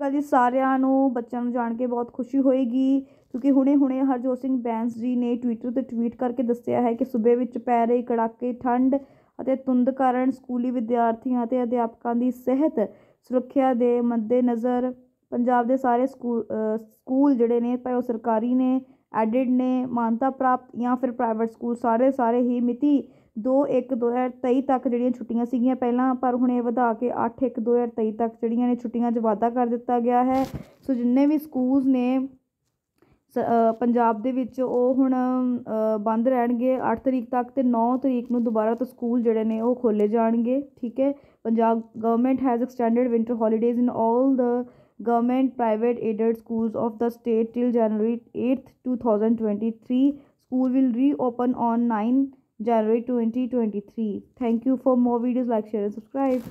ਗੱਲ ਜੀ ਸਾਰਿਆਂ ਨੂੰ, ਬੱਚਿਆਂ ਨੂੰ ਜਾਣ ਕੇ ਬਹੁਤ ਖੁਸ਼ੀ ਹੋਏਗੀ। ਕਿਉਂਕਿ ਹੁਣੇ-ਹੁਣੇ ਹਰਜੋਤ ਸਿੰਘ ਬੈਂਸ ਜੀ ਨੇ ਟਵਿੱਟਰ ਤੇ ਟਵੀਟ ਕਰਕੇ ਦੱਸਿਆ ਹੈ ਕਿ ਸੂਬੇ ਵਿੱਚ ਪੈ ਰਹੀ ਕੜਾਕੇ ਠੰਡ ਅਤੇ ਧੁੰਦ ਕਾਰਨ ਸਕੂਲੀ ਵਿਦਿਆਰਥੀਆਂ ਅਤੇ ਅਧਿਆਪਕਾਂ ਦੀ ਸਿਹਤ ਸੁਰੱਖਿਆ ਦੇ ਮੱਦੇਨਜ਼ਰ ਪੰਜਾਬ ਦੇ ਸਾਰੇ ਸਕੂਲ ਸਕੂਲ ਜਿਹੜੇ ਨੇ, ਭਾਵੇਂ ਉਹ ਸਰਕਾਰੀ ਨੇ, ਐਡਿਡ ਨੇ, ਮਾਨਤਾ ਪ੍ਰਾਪਤ ਜਾਂ ਫਿਰ ਪ੍ਰਾਈਵੇਟ ਸਕੂਲ ਸਾਰੇ ਸਾਰੇ ਹੀ ਮਿਤੀ ਦੋ ਇੱਕ ਦੋ ਹਜ਼ਾਰ ਤੇਈ ਤੱਕ ਜਿਹੜੀਆਂ ਛੁੱਟੀਆਂ ਸੀਗੀਆਂ, ਪਹਿਲਾਂ ਪਰ ਹੁਣ ਇਹ ਵਧਾ ਕੇ ਅੱਠ ਇੱਕ ਦੋ ਹਜ਼ਾਰ ਤੇਈ ਤੱਕ ਜਿਹੜੀਆਂ ਨੇ ਛੁੱਟੀਆਂ 'ਚ ਵਾਧਾ ਕਰ ਦਿੱਤਾ ਗਿਆ ਹੈ। ਸੋ ਜਿੰਨੇ ਵੀ ਸਕੂਲਸ ਨੇ, ਸ ਪੰਜਾਬ ਦੇ ਵਿੱਚ ਉਹ ਹੁਣ ਬੰਦ ਰਹਿਣਗੇ ਅੱਠ ਤਰੀਕ ਤੱਕ ਅਤੇ ਨੌ ਤਰੀਕ ਨੂੰ ਦੁਬਾਰਾ ਤੋਂ ਸਕੂਲ ਜਿਹੜੇ ਨੇ ਉਹ ਖੋਲ੍ਹੇ ਜਾਣਗੇ, ਠੀਕ ਹੈ? Punjab government has extended winter holidays in all the government private aided schools of the state till January 8th 2023 school will reopen on 9 January 2023 thank you for more videos. Like share and subscribe